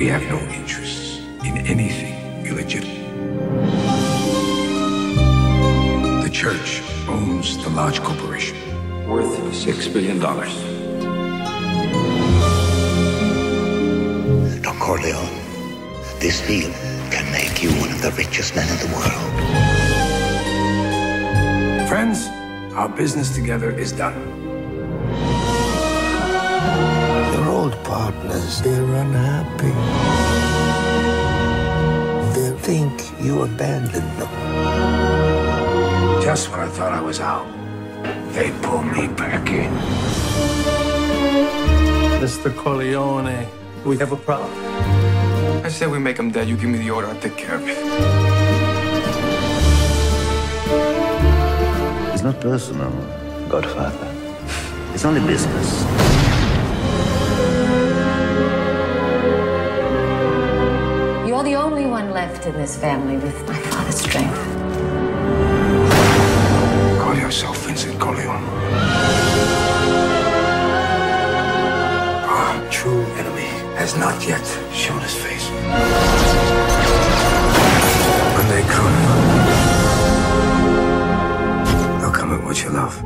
We have no interests in anything illegitimate. The church owns the large corporation worth six billion dollars. Don Corleone, this deal can make you one of the richest men in the world. Friends, our business together is done. Partners, they're unhappy. They think you abandoned them. Just when I thought I was out, they pull me back in. Mr. Corleone, we have a problem. I said we make them dead. You give me the order, I'll take care of it. It's not personal, Godfather. It's only business. Left in this family with my father's strength. Call yourself Vincent Corleone. Our true enemy has not yet shown his face. When they come, they'll come at what you love.